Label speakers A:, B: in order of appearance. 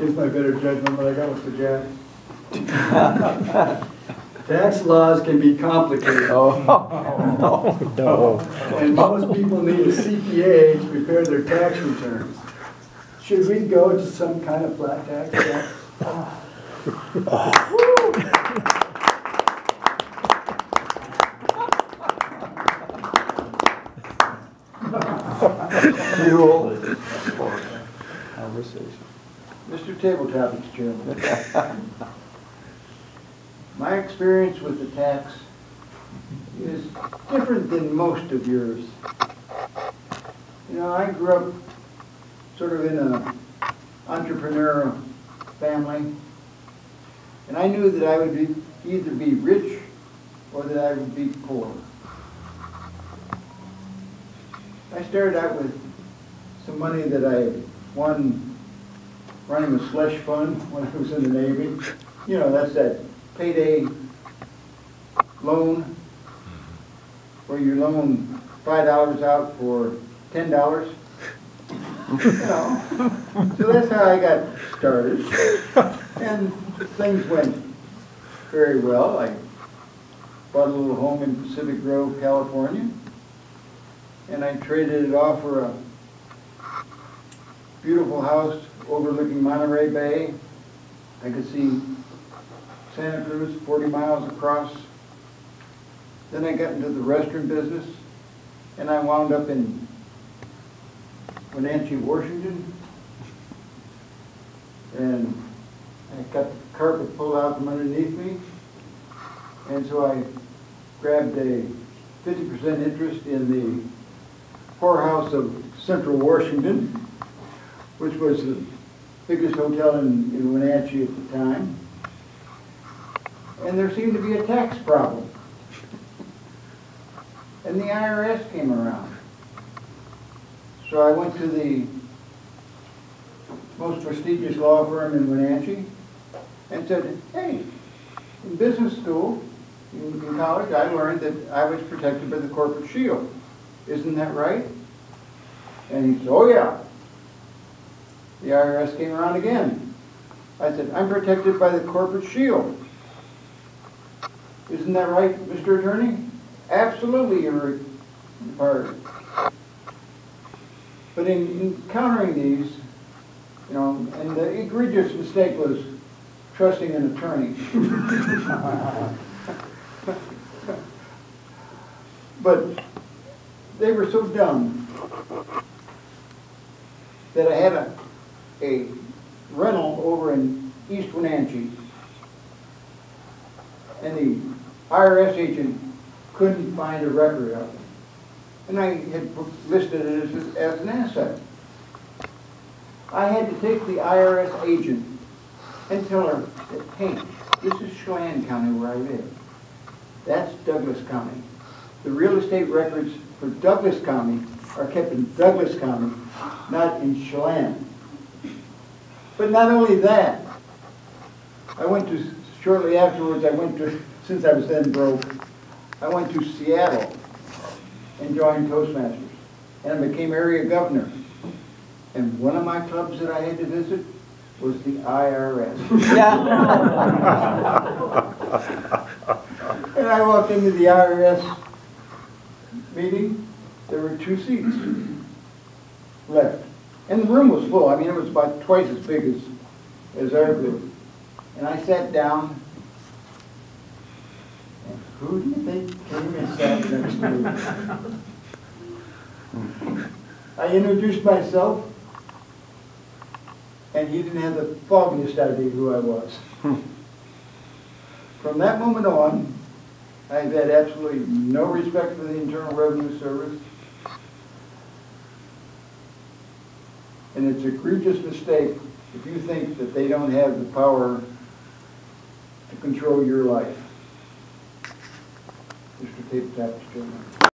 A: Here's my better judgment, what I got, Mr. Jack. Tax laws can be complicated,
B: Oh, no.
A: and most people need a CPA to prepare their tax returns. Should we go to some kind of flat tax? Jack?
B: Fuel. Conversation.
C: Mr. Tabletop, Mr. Chairman. My experience with the tax is different than most of yours. You know, I grew up sort of in an entrepreneurial family, and I knew that I would be, either be rich or that I would be poor. I started out with some money that I won running a slush fund when I was in the Navy. You know, that's that payday loan where you loan five dollars out for ten dollars. You know, so that's how I got started. And things went very well. I bought a little home in Pacific Grove, California. And I traded it off for a beautiful house overlooking Monterey Bay. I could see Santa Cruz 40 miles across. Then I got into the restaurant business, and I wound up in Wenatchee, Washington. And I got the carpet pulled out from underneath me. And so I grabbed a 50% interest in the whorehouse of Central Washington, which was the biggest hotel in, in Wenatchee at the time. And there seemed to be a tax problem. And the IRS came around. So I went to the most prestigious law firm in Wenatchee and said, hey, in business school, in, in college, I learned that I was protected by the corporate shield. Isn't that right? And he said, oh yeah. The IRS came around again. I said, I'm protected by the corporate shield. Isn't that right, Mr. Attorney? Absolutely, you're required. But in in countering these, you know, and the egregious mistake was trusting an attorney. But they were so dumb that I had a, a rental over in East Wenatchee. And the IRS agent couldn't find a record of it. And I had listed it as, as an asset. I had to take the IRS agent and tell her that, hey, this is Chelan County where I live. That's Douglas County. The real estate records for Douglas County are kept in Douglas County, not in Chelan. But not only that, I went to, shortly afterwards, I went to, since I was then broke, I went to Seattle and joined Toastmasters. And I became area governor. And one of my clubs that I had to visit was the IRS. And I walked into the IRS meeting, there were two seats left. And the room was full, I mean, it was about twice as big as, as our room. And I sat down, and who do you think came and sat next to me? I introduced myself, and he didn't have the foggiest idea who I was. From that moment on, I've had absolutely no respect for the Internal Revenue Service. And it's a egregious mistake if you think that they don't have the power to control your life. Mr. Mr. Chairman.